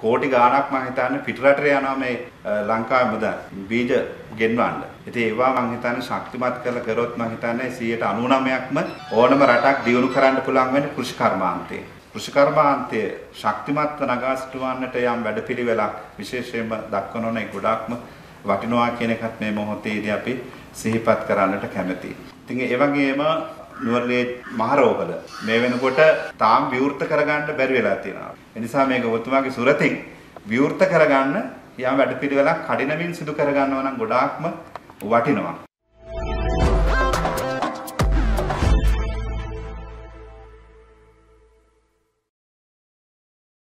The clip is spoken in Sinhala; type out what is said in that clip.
කෝටි ගාණක් මම හිතන්නේ පිටරටට යනවා මේ ලංකාවේ මුදල් බීජ ගෙන්වන්න. ඉතින් ඒවා මම හිතන්නේ ශක්තිමත් කරලා කරොත් මම හිතන්නේ 99%ක්ම ඕනම රටක් දියුණු කරන්න පුළුවන් වෙන්නේ කෘෂි කර්මාන්තේ. කෘෂි කර්මාන්තය ශක්තිමත්ව නගා සිටුවන්නට යම් වැඩපිළිවෙලක් විශේෂයෙන්ම දක්වනෝනේ ගොඩාක්ම වටිනවා කියන එකත් මේ මොහොතේදී අපි සිහිපත් කරන්නට කැමැතියි. ඉතින් ඒ වගේම නුවරලේ මහරෝහල මේ වෙනකොට තාම විවෘත කරගන්න බැරි වෙලා තියෙනවා. ඒ නිසා මේක ඔබතුමාගේ සුරතින් විවෘත කරගන්න යම් වැඩපිළිවෙලක් කඩිනමින් සිදු කරගන්නවා නම් ගොඩාක්ම වටිනවා.